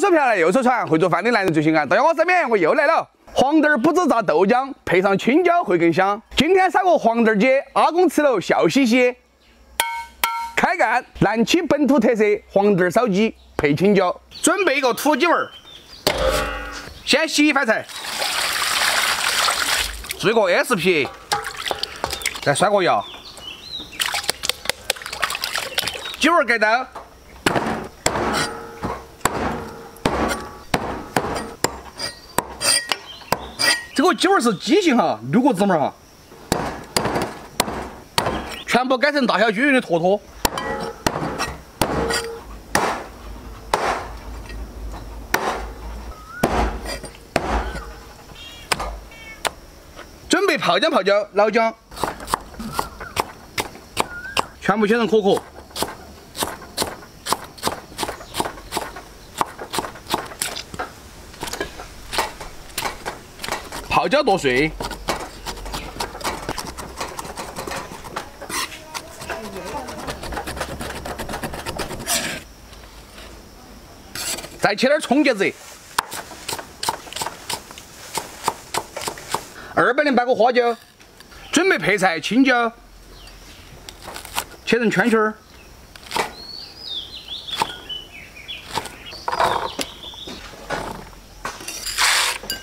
左手瓢来右手传，会做饭的男人最性感。大家我身边，我又来了。黄豆儿不止榨豆浆，配上青椒会更香。今天烧个黄豆儿鸡，阿公吃了笑嘻嘻。开干，南区本土特色黄豆儿烧鸡配青椒。准备一个土鸡味儿，先洗一番菜，做一个 S P，再刷个牙，鸡味儿盖刀。这个鸡味是鸡型哈，六个字母哈，全部改成大小均匀的坨坨。准备泡姜泡椒，老姜，全部切成颗颗。泡椒剁碎，再切点葱节子，二百零八个花椒，准备配菜青椒，切成圈圈儿，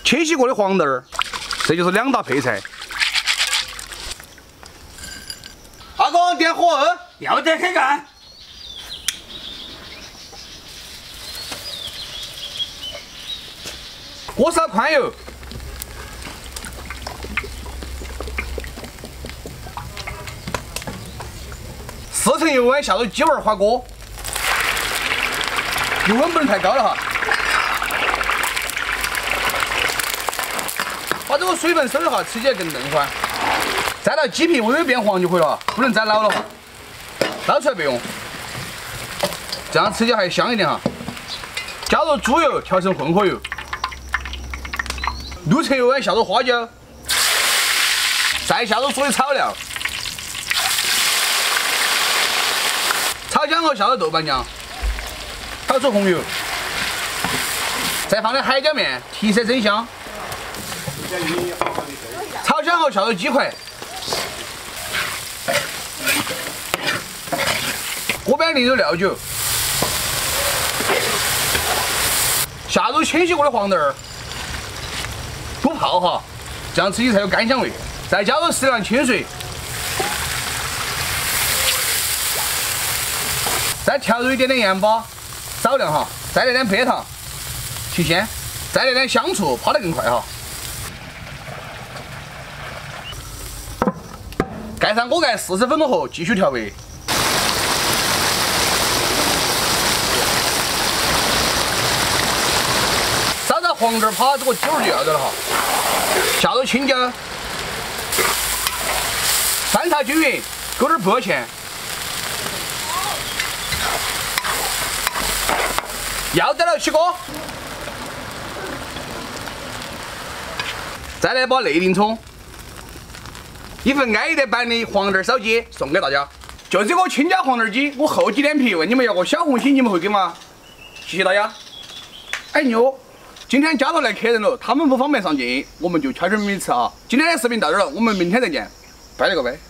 切洗过的黄豆儿。这就是两大配菜。阿公点火，要得开干。锅烧宽油，四成油温下入鸡味滑锅，油温不能太高了哈。这个水分收一下，吃起来更嫩滑。摘到鸡皮微微变黄就可以了，不能摘老了。捞出来备用。这样吃起来还香一点哈。加入猪油调成混合油，六成油温下入花椒，再下入所有炒料，炒香后下入豆瓣酱，炒出红油，再放点海椒面提色增香。炒香后下入鸡块，锅边淋入料酒，下入清洗过的黄豆儿，不泡哈，这样吃起才有干香味。再加入适量清水，再调入一点点盐巴，少量哈，再来点白糖提鲜，再来点香醋，泡得更快哈。盖上锅盖，四十分钟后继续调味。烧到黄豆趴，这个鸡儿就要得了哈。下入青椒，翻炒均匀，勾点薄芡，要得了，起锅。再来把内丁葱。一份安逸的版的黄豆烧鸡送给大家，就这个青椒黄豆鸡，我厚几脸皮问你们要个小红心，你们会给吗？谢谢大家。哎妞，今天家头来客人了，他们不方便上镜，我们就悄悄咪咪吃啊。今天的视频到这儿了，我们明天再见，拜了个拜。